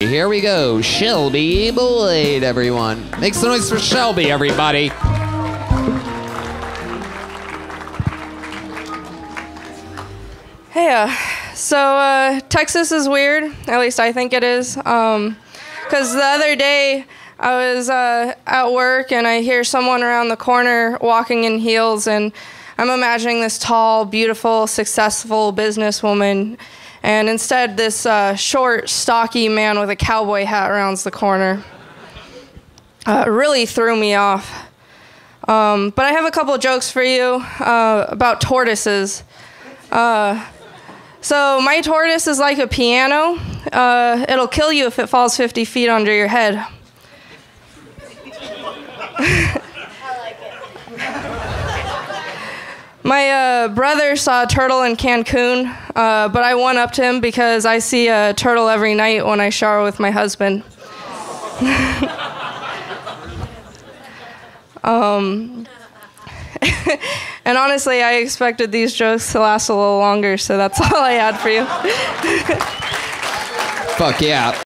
Here we go. Shelby Boyd, everyone. Make some noise for Shelby, everybody. Hey, uh, so uh, Texas is weird. At least I think it is. Because the other day I was uh, at work and I hear someone around the corner walking in heels, and I'm imagining this tall, beautiful, successful businesswoman. And instead, this uh, short, stocky man with a cowboy hat rounds the corner. Uh, really threw me off. Um, but I have a couple jokes for you uh, about tortoises. Uh, so my tortoise is like a piano. Uh, it'll kill you if it falls 50 feet under your head. My uh, brother saw a turtle in Cancun, uh, but I went up to him because I see a turtle every night when I shower with my husband. um, and honestly, I expected these jokes to last a little longer, so that's all I had for you. Fuck yeah.